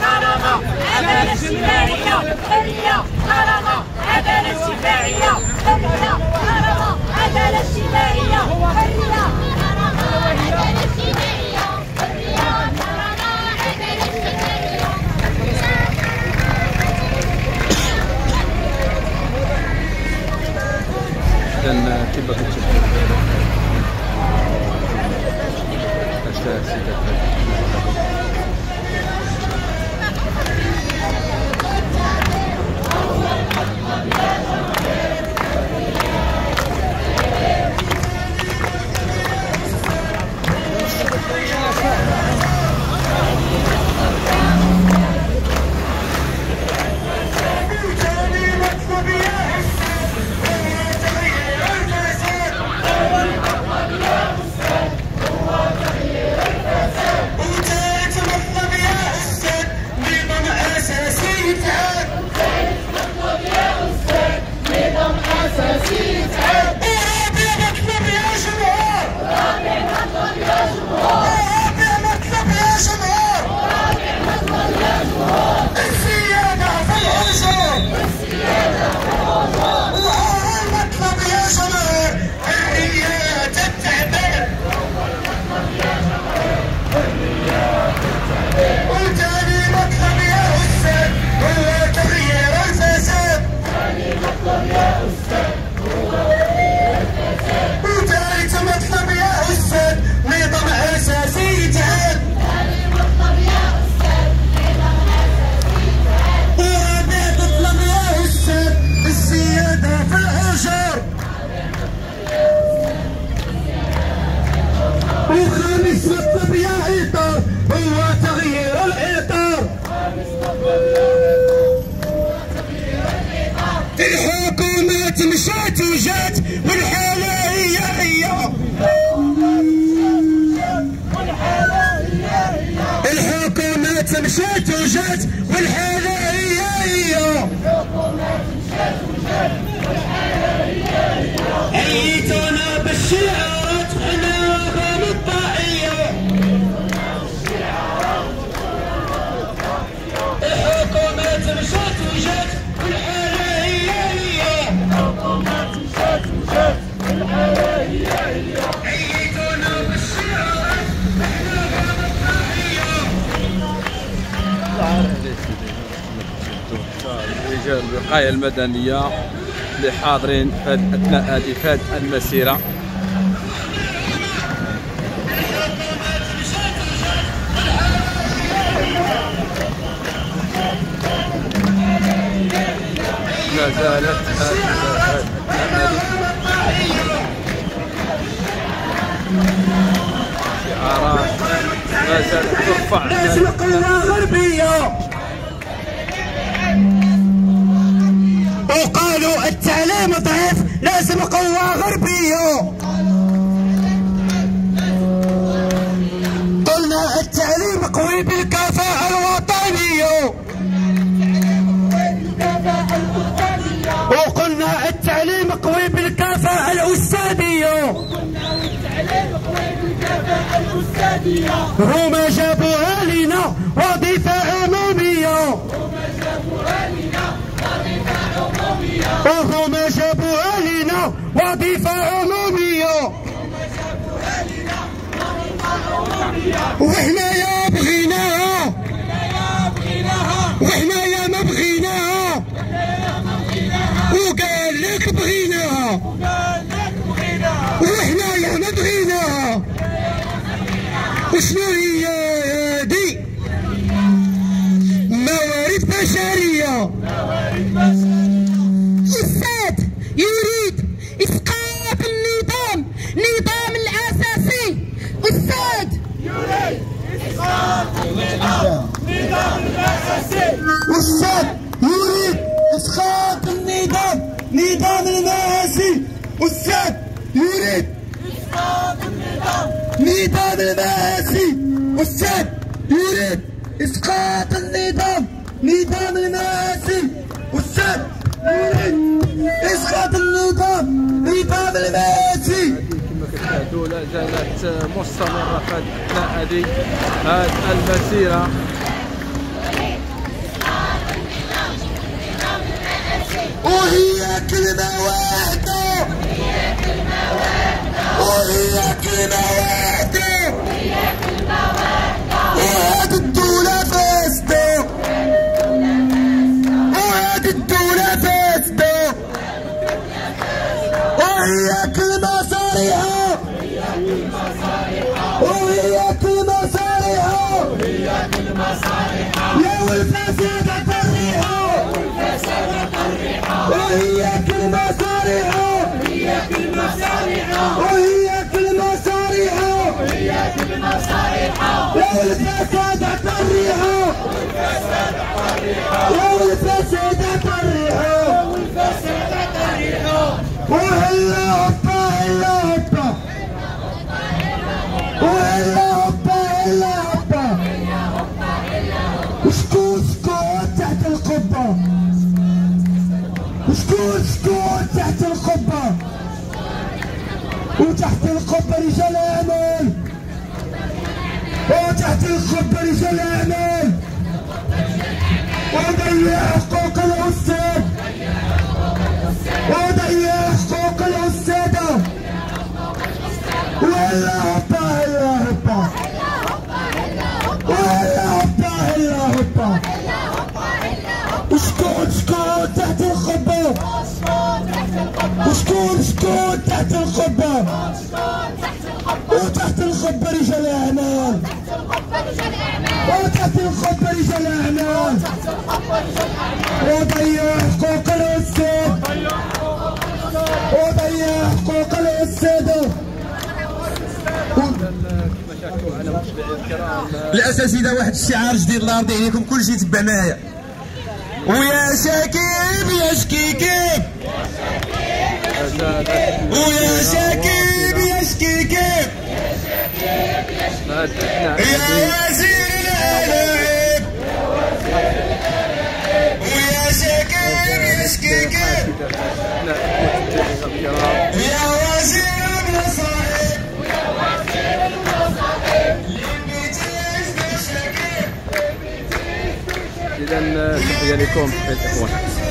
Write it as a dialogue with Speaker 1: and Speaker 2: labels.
Speaker 1: كرامة عدالة اجتماعية حرية كرامة عدالة اجتماعية حرية كرامة عدالة اجتماعية حرية كرامة عدالة اجتماعية حرية كرامة عدالة اجتماعية
Speaker 2: 对是一个很很的 Gloriosa. What?
Speaker 3: رجال الوقاية المدنية اللي حاضرين أثناء هذه المسيرة. ما زالت شعارات ما زالت ترفع.
Speaker 2: لازم قوة غربية قلنا التعليم قوي بالكفاءة الوطنية. وقلنا التعليم قوي بالكفاءة الأستاذية. هما جابوها لنا وظيفة عمومية وهما وظيفة عمومية وحنا يا بغيناها وحنا يا ما بغيناها وقال لك بغيناها وحنا يا ما بغيناها وشنو هي؟ والشاب يريد إسقاط النظام نظام المآسي. والشاب يريد نظام المآسي. والشاب يريد إسقاط النظام نظام المآسي. والشاب يريد إسقاط النظام نظام المآسي.
Speaker 3: لا زالت مستمرة في اثناء هذه هذه المسيرة.
Speaker 2: وهي كلمة واحدة. وهي كلمة واحدة. وهي كلمة صريحة يا والفساد وتحت القبة رجال أعمال وتحت القبة رجال أعمال وضيع حقوق العساد وضيع حقوق العسادة ولا شكون تحت القبة وتحت القبة رجال أعمال وتحت القبة رجال أعمال وضيع حقوق الأستاذ وضيع حقوق الأستاذ
Speaker 3: كما شاهدتوا على متابعي الكرام
Speaker 2: الاساس إذا واحد الشعار جديد الله يرضي عليكم كلشي يتبع معايا. ويا شكيب يا شكيكيب ويا شكيب يا شكيكيب يا وزير الالعاب ويا شكيب يا شكيكيب يا وزير المصائب
Speaker 3: اذا تحيه لكم تحيه الاخوان